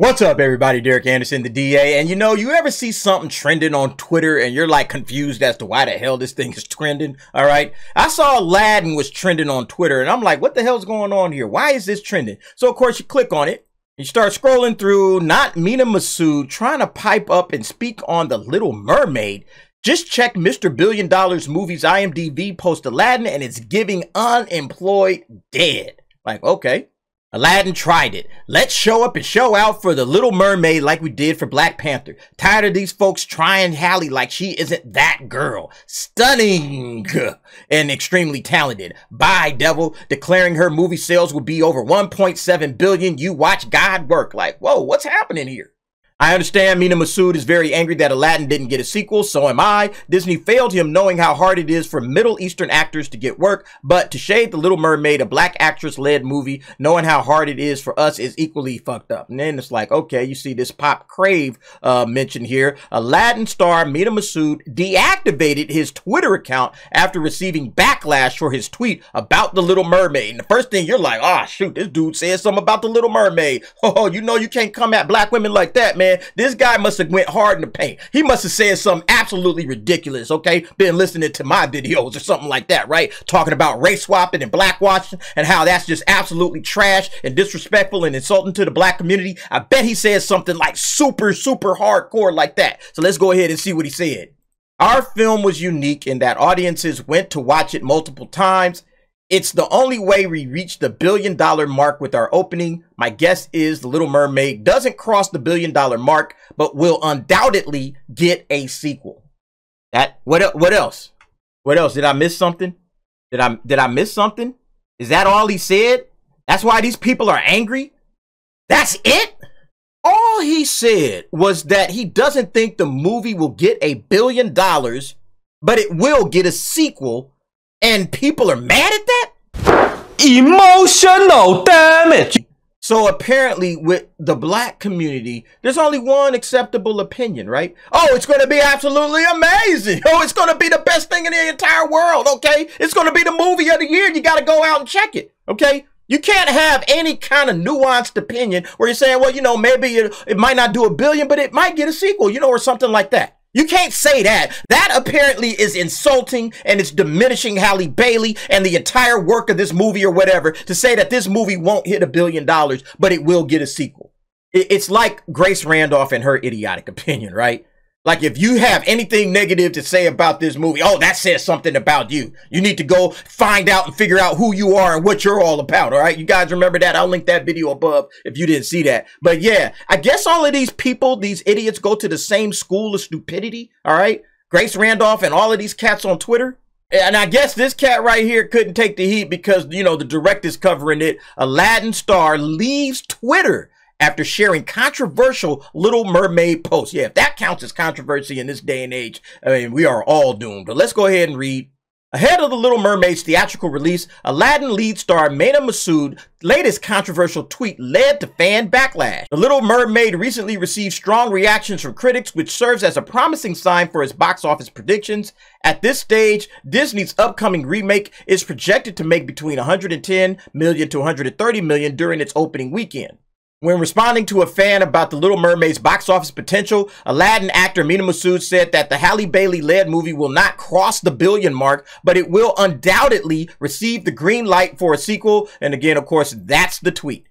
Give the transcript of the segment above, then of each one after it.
What's up, everybody? Derek Anderson, the DA. And you know, you ever see something trending on Twitter and you're like confused as to why the hell this thing is trending? All right. I saw Aladdin was trending on Twitter and I'm like, what the hell's going on here? Why is this trending? So, of course, you click on it. You start scrolling through, not Mena Massoud trying to pipe up and speak on The Little Mermaid. Just check Mr. Billion Dollars Movies IMDb post Aladdin and it's giving unemployed dead. Like, okay. Aladdin tried it. Let's show up and show out for the Little Mermaid like we did for Black Panther. Tired of these folks trying Halle like she isn't that girl. Stunning and extremely talented. Bye, devil. Declaring her movie sales will be over 1.7 billion. You watch God work. Like, whoa, what's happening here? I understand Mena Massoud is very angry that Aladdin didn't get a sequel, so am I. Disney failed him knowing how hard it is for Middle Eastern actors to get work, but to shade The Little Mermaid, a black actress-led movie, knowing how hard it is for us is equally fucked up. And then it's like, okay, you see this Pop Crave uh, mentioned here. Aladdin star Mena Massoud deactivated his Twitter account after receiving backlash for his tweet about The Little Mermaid. And the first thing you're like, oh shoot, this dude said something about The Little Mermaid. Oh, you know you can't come at black women like that, man man. This guy must have went hard in the paint. He must have said something absolutely ridiculous, okay? Been listening to my videos or something like that, right? Talking about race swapping and blackwashing and how that's just absolutely trash and disrespectful and insulting to the black community. I bet he said something like super, super hardcore like that. So let's go ahead and see what he said. Our film was unique in that audiences went to watch it multiple times it's the only way we reach the billion dollar mark with our opening. My guess is The Little Mermaid doesn't cross the billion dollar mark, but will undoubtedly get a sequel. That what what else? What else? Did I miss something? Did I did I miss something? Is that all he said? That's why these people are angry? That's it? All he said was that he doesn't think the movie will get a billion dollars, but it will get a sequel and people are mad at that? Emotional damage. So apparently with the black community, there's only one acceptable opinion, right? Oh, it's going to be absolutely amazing. Oh, it's going to be the best thing in the entire world, okay? It's going to be the movie of the year. You got to go out and check it, okay? You can't have any kind of nuanced opinion where you're saying, well, you know, maybe it, it might not do a billion, but it might get a sequel, you know, or something like that. You can't say that. That apparently is insulting and it's diminishing Halle Bailey and the entire work of this movie or whatever to say that this movie won't hit a billion dollars, but it will get a sequel. It's like Grace Randolph and her idiotic opinion, right? Like if you have anything negative to say about this movie, oh, that says something about you. You need to go find out and figure out who you are and what you're all about. All right. You guys remember that? I'll link that video above if you didn't see that. But yeah, I guess all of these people, these idiots go to the same school of stupidity. All right. Grace Randolph and all of these cats on Twitter. And I guess this cat right here couldn't take the heat because, you know, the director's covering it. Aladdin star leaves Twitter after sharing controversial Little Mermaid posts. Yeah, if that counts as controversy in this day and age, I mean, we are all doomed. But let's go ahead and read. Ahead of The Little Mermaid's theatrical release, Aladdin lead star Mena Massoud's latest controversial tweet led to fan backlash. The Little Mermaid recently received strong reactions from critics, which serves as a promising sign for its box office predictions. At this stage, Disney's upcoming remake is projected to make between 110 million to 130 million during its opening weekend. When responding to a fan about The Little Mermaid's box office potential, Aladdin actor Mena Massoud said that the Halle Bailey-led movie will not cross the billion mark, but it will undoubtedly receive the green light for a sequel. And again, of course, that's the tweet.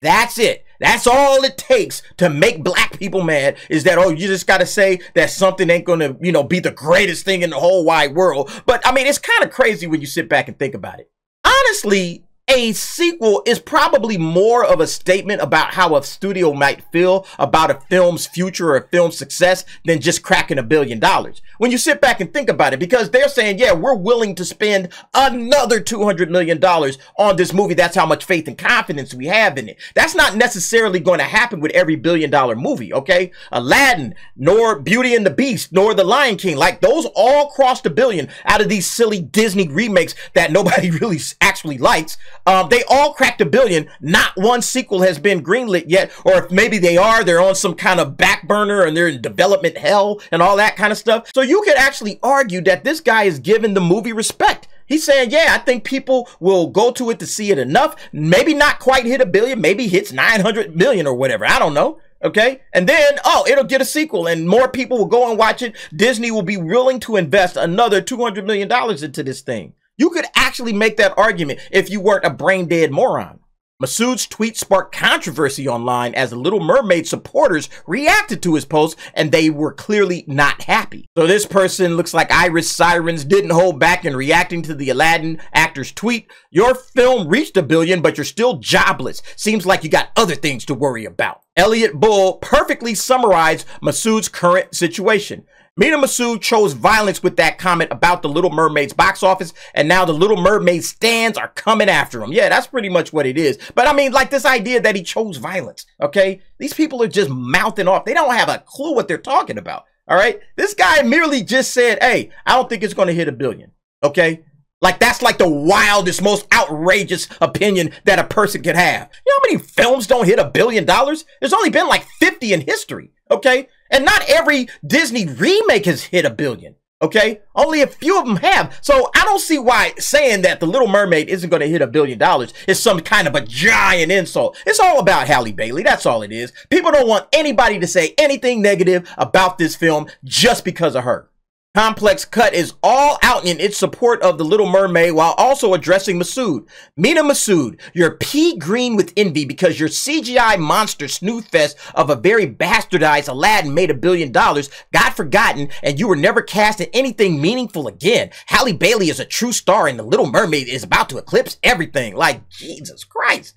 That's it. That's all it takes to make black people mad is that, oh, you just got to say that something ain't going to, you know, be the greatest thing in the whole wide world. But I mean, it's kind of crazy when you sit back and think about it. Honestly, a sequel is probably more of a statement about how a studio might feel about a film's future or a film's success than just cracking a billion dollars. When you sit back and think about it, because they're saying, yeah, we're willing to spend another $200 million on this movie. That's how much faith and confidence we have in it. That's not necessarily going to happen with every billion dollar movie, okay? Aladdin, nor Beauty and the Beast, nor The Lion King, like those all crossed a billion out of these silly Disney remakes that nobody really actually likes. Um, they all cracked a billion. Not one sequel has been greenlit yet. Or if maybe they are, they're on some kind of back burner and they're in development hell and all that kind of stuff. So you could actually argue that this guy is giving the movie respect. He's saying, yeah, I think people will go to it to see it enough. Maybe not quite hit a billion, maybe hits 900 million or whatever. I don't know. Okay. And then, oh, it'll get a sequel and more people will go and watch it. Disney will be willing to invest another $200 million into this thing. You could actually make that argument if you weren't a brain dead moron. Massoud's tweet sparked controversy online as the Little Mermaid supporters reacted to his post and they were clearly not happy. So this person looks like Iris Sirens didn't hold back in reacting to the Aladdin actor's tweet. Your film reached a billion, but you're still jobless. Seems like you got other things to worry about. Elliot Bull perfectly summarized Massoud's current situation. Mena Massoud chose violence with that comment about the Little Mermaid's box office, and now the Little Mermaid stands are coming after him. Yeah, that's pretty much what it is. But I mean, like this idea that he chose violence, okay? These people are just mouthing off. They don't have a clue what they're talking about, all right? This guy merely just said, hey, I don't think it's going to hit a billion, okay? Like that's like the wildest, most outrageous opinion that a person could have. You know how many films don't hit a billion dollars? There's only been like 50 in history, okay? And not every Disney remake has hit a billion. Okay. Only a few of them have. So I don't see why saying that The Little Mermaid isn't going to hit a billion dollars is some kind of a giant insult. It's all about Halle Bailey. That's all it is. People don't want anybody to say anything negative about this film just because of her. Complex Cut is all out in its support of The Little Mermaid while also addressing Massoud. Mena Massoud, you're pea green with envy because your CGI monster snooze fest of a very bastardized Aladdin made a billion dollars got forgotten and you were never cast in anything meaningful again. Halle Bailey is a true star and The Little Mermaid is about to eclipse everything. Like, Jesus Christ.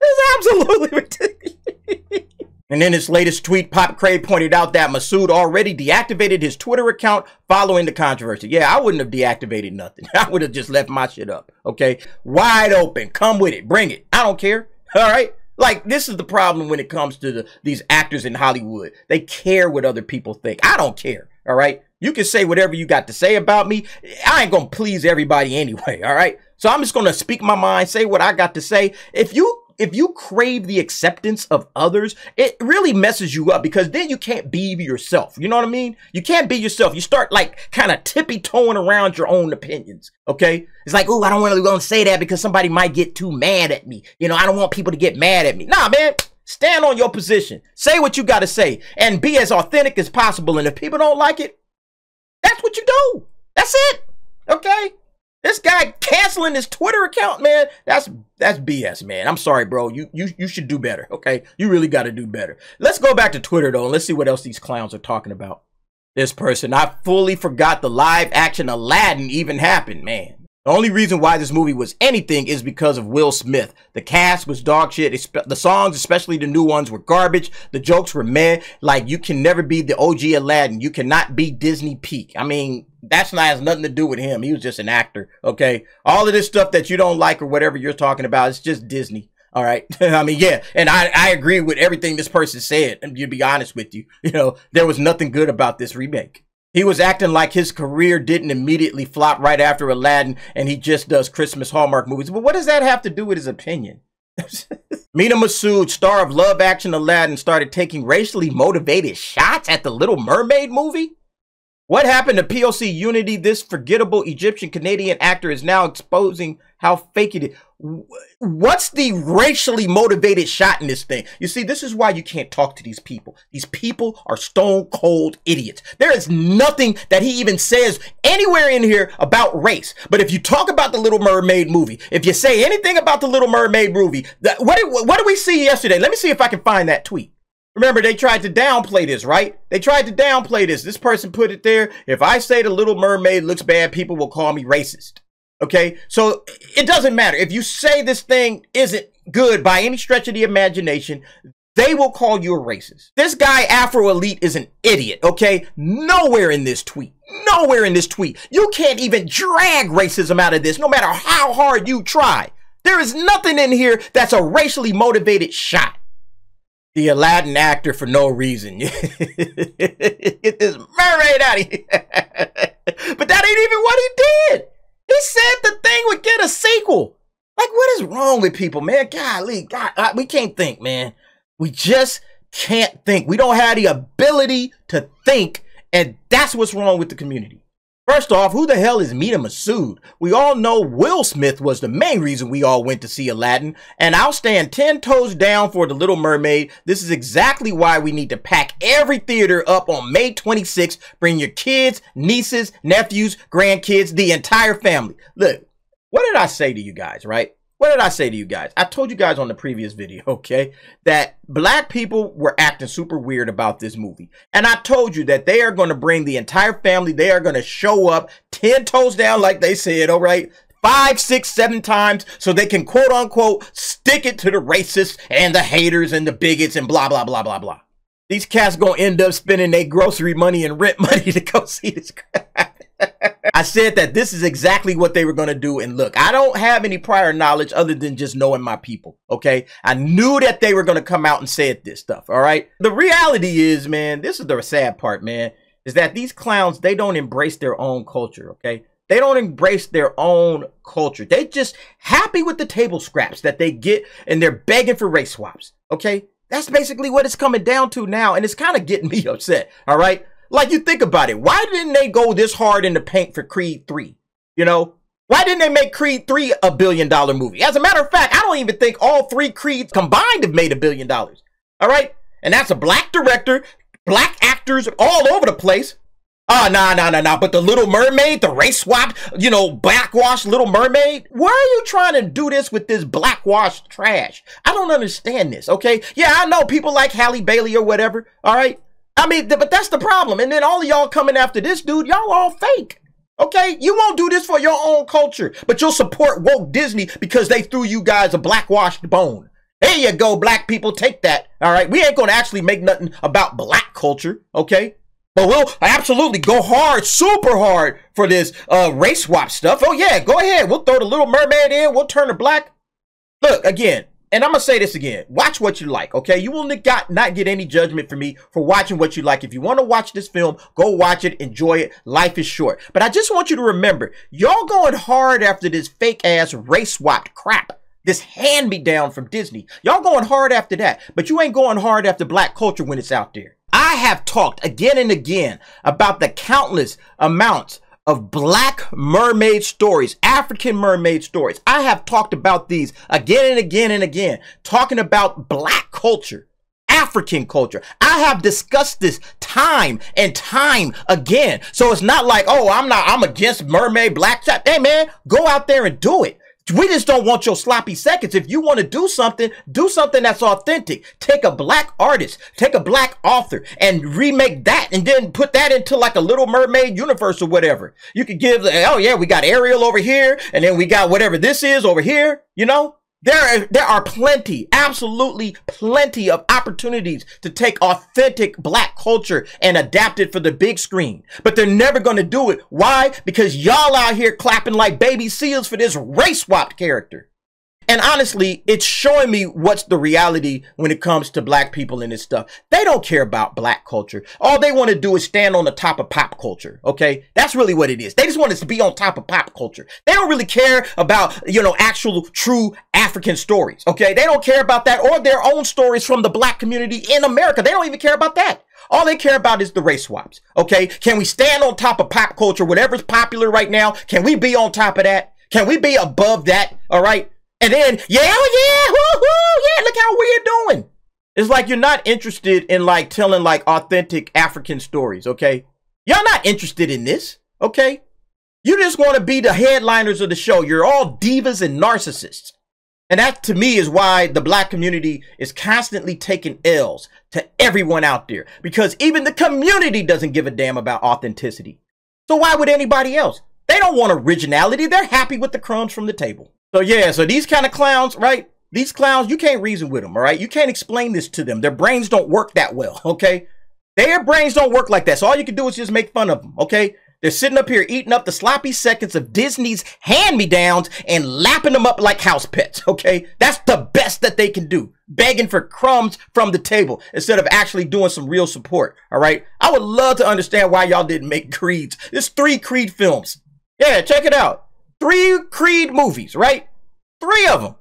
This is absolutely. And in his latest tweet, Pop Crave pointed out that Massoud already deactivated his Twitter account following the controversy. Yeah, I wouldn't have deactivated nothing. I would have just left my shit up. Okay. Wide open. Come with it. Bring it. I don't care. All right. Like this is the problem when it comes to the, these actors in Hollywood. They care what other people think. I don't care. All right. You can say whatever you got to say about me. I ain't going to please everybody anyway. All right. So I'm just going to speak my mind, say what I got to say. If you if you crave the acceptance of others, it really messes you up because then you can't be yourself. You know what I mean? You can't be yourself. You start like kind of tippy toeing around your own opinions. Okay. It's like, oh, I don't want to say that because somebody might get too mad at me. You know, I don't want people to get mad at me. Nah, man. Stand on your position. Say what you got to say and be as authentic as possible. And if people don't like it, that's what you do. That's it. Okay. This guy canceling his Twitter account, man, that's that's BS, man. I'm sorry, bro. You you you should do better, okay? You really got to do better. Let's go back to Twitter though, and let's see what else these clowns are talking about. This person, I fully forgot the live action Aladdin even happened, man. The only reason why this movie was anything is because of Will Smith. The cast was dog shit. The songs, especially the new ones, were garbage. The jokes were meh. Like, you can never be the OG Aladdin. You cannot be Disney peak. I mean, that's not has nothing to do with him. He was just an actor. Okay. All of this stuff that you don't like or whatever you're talking about, it's just Disney. All right. I mean, yeah. And I, I agree with everything this person said. And to be honest with you, you know, there was nothing good about this remake. He was acting like his career didn't immediately flop right after Aladdin and he just does Christmas Hallmark movies. But what does that have to do with his opinion? Mena Massoud, star of Love Action Aladdin, started taking racially motivated shots at the Little Mermaid movie? What happened to POC Unity? This forgettable Egyptian Canadian actor is now exposing how fake it is. What's the racially motivated shot in this thing? You see, this is why you can't talk to these people. These people are stone cold idiots. There is nothing that he even says anywhere in here about race. But if you talk about the Little Mermaid movie, if you say anything about the Little Mermaid movie, what did, what did we see yesterday? Let me see if I can find that tweet. Remember, they tried to downplay this, right? They tried to downplay this. This person put it there. If I say the Little Mermaid looks bad, people will call me racist. Okay? So it doesn't matter. If you say this thing isn't good by any stretch of the imagination, they will call you a racist. This guy, Afro Elite, is an idiot, okay? Nowhere in this tweet, nowhere in this tweet. You can't even drag racism out of this, no matter how hard you try. There is nothing in here that's a racially motivated shot the Aladdin actor for no reason. Get this mermaid out of here. but that ain't even what he did. He said the thing would get a sequel. Like, what is wrong with people, man? Golly, God, we can't think, man. We just can't think. We don't have the ability to think, and that's what's wrong with the community. First off, who the hell is Mena Massoud? We all know Will Smith was the main reason we all went to see Aladdin, and I'll stand 10 toes down for The Little Mermaid. This is exactly why we need to pack every theater up on May 26th. Bring your kids, nieces, nephews, grandkids, the entire family. Look, what did I say to you guys, right? What did I say to you guys? I told you guys on the previous video, okay, that black people were acting super weird about this movie. And I told you that they are going to bring the entire family. They are going to show up 10 toes down, like they said, all right? Five, six, seven times so they can quote unquote stick it to the racists and the haters and the bigots and blah, blah, blah, blah, blah. These cats gonna end up spending their grocery money and rent money to go see this crap. I said that this is exactly what they were going to do. And look, I don't have any prior knowledge other than just knowing my people. Okay. I knew that they were going to come out and say this stuff. All right. The reality is, man, this is the sad part, man, is that these clowns, they don't embrace their own culture. Okay. They don't embrace their own culture. They just happy with the table scraps that they get and they're begging for race swaps. Okay. That's basically what it's coming down to now. And it's kind of getting me upset. All right. Like you think about it, why didn't they go this hard in the paint for Creed 3? You know, why didn't they make Creed 3 a billion dollar movie? As a matter of fact, I don't even think all three Creeds combined have made a billion dollars. All right? And that's a black director, black actors all over the place. Ah, oh, nah, nah, nah, nah. But the Little Mermaid, the race swap, you know, blackwash Little Mermaid. Why are you trying to do this with this blackwash trash? I don't understand this, okay? Yeah, I know people like Halle Bailey or whatever, all right? I mean, but that's the problem. And then all of y'all coming after this dude, y'all all fake. Okay? You won't do this for your own culture, but you'll support woke Disney because they threw you guys a blackwashed bone. There you go, black people. Take that. All right. We ain't to actually make nothing about black culture. Okay. But we'll absolutely go hard, super hard for this uh, race swap stuff. Oh, yeah. Go ahead. We'll throw the little mermaid in. We'll turn her black. Look, again, and I'm gonna say this again. Watch what you like, okay? You will not, not get any judgment from me for watching what you like. If you want to watch this film, go watch it, enjoy it. Life is short. But I just want you to remember, y'all going hard after this fake ass race swapped crap. This hand me down from Disney. Y'all going hard after that, but you ain't going hard after black culture when it's out there. I have talked again and again about the countless amounts of black mermaid stories, African mermaid stories. I have talked about these again and again and again, talking about black culture, African culture. I have discussed this time and time again. So it's not like, oh, I'm not, I'm against mermaid black. Hey man, go out there and do it. We just don't want your sloppy seconds. If you want to do something, do something that's authentic. Take a black artist, take a black author and remake that and then put that into like a little mermaid universe or whatever. You could give, oh yeah, we got Ariel over here and then we got whatever this is over here, you know? There are, there are plenty, absolutely plenty of opportunities to take authentic black culture and adapt it for the big screen. But they're never going to do it. Why? Because y'all out here clapping like baby seals for this race swapped character. And honestly, it's showing me what's the reality when it comes to black people and this stuff. They don't care about black culture. All they want to do is stand on the top of pop culture. Okay. That's really what it is. They just want us to be on top of pop culture. They don't really care about, you know, actual true African stories. Okay. They don't care about that or their own stories from the black community in America. They don't even care about that. All they care about is the race swaps. Okay. Can we stand on top of pop culture? Whatever's popular right now. Can we be on top of that? Can we be above that? All right. And then, yeah, oh yeah, woo-hoo, yeah, look how we're doing. It's like you're not interested in like telling like authentic African stories, okay? Y'all not interested in this, okay? You just want to be the headliners of the show. You're all divas and narcissists. And that to me is why the black community is constantly taking L's to everyone out there because even the community doesn't give a damn about authenticity. So why would anybody else? They don't want originality. They're happy with the crumbs from the table. So yeah, so these kind of clowns, right? These clowns, you can't reason with them, all right? You can't explain this to them. Their brains don't work that well, okay? Their brains don't work like that. So all you can do is just make fun of them, okay? They're sitting up here eating up the sloppy seconds of Disney's hand-me-downs and lapping them up like house pets, okay? That's the best that they can do. Begging for crumbs from the table instead of actually doing some real support, all right? I would love to understand why y'all didn't make Creeds. There's three Creed films. Yeah, check it out. Three Creed movies, right? Three of them.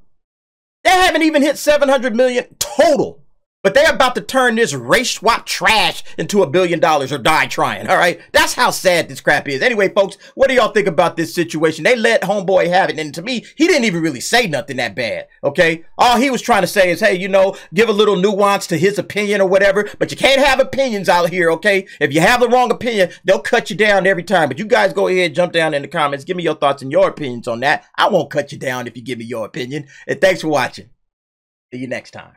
They haven't even hit 700 million total. But they're about to turn this race swap trash into a billion dollars or die trying. All right. That's how sad this crap is. Anyway, folks, what do y'all think about this situation? They let Homeboy have it. And to me, he didn't even really say nothing that bad. Okay. All he was trying to say is, hey, you know, give a little nuance to his opinion or whatever. But you can't have opinions out here. Okay. If you have the wrong opinion, they'll cut you down every time. But you guys go ahead, jump down in the comments. Give me your thoughts and your opinions on that. I won't cut you down if you give me your opinion. And thanks for watching. See you next time.